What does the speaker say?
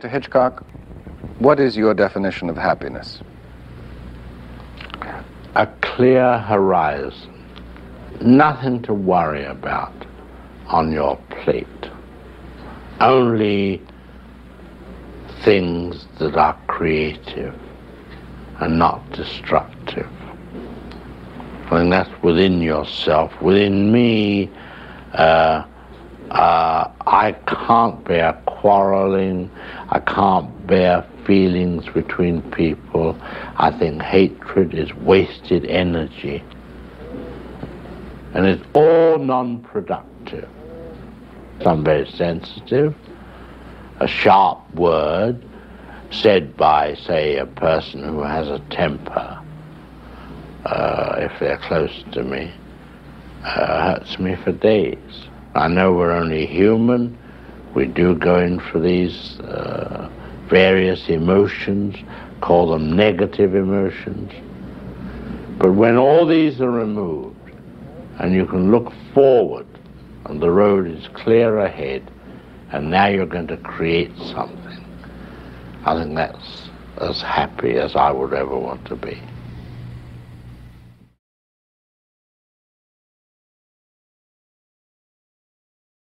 To Hitchcock, what is your definition of happiness? A clear horizon, nothing to worry about on your plate, only things that are creative and not destructive. Think that's within yourself. Within me, uh, uh, I can't bear quarreling. I can't bear feelings between people. I think hatred is wasted energy. And it's all non productive. Some very sensitive. A sharp word said by, say, a person who has a temper, uh, if they're close to me, uh, hurts me for days. I know we're only human. We do go in for these uh, various emotions, call them negative emotions. But when all these are removed and you can look forward and the road is clear ahead and now you're going to create something, I think that's as happy as I would ever want to be.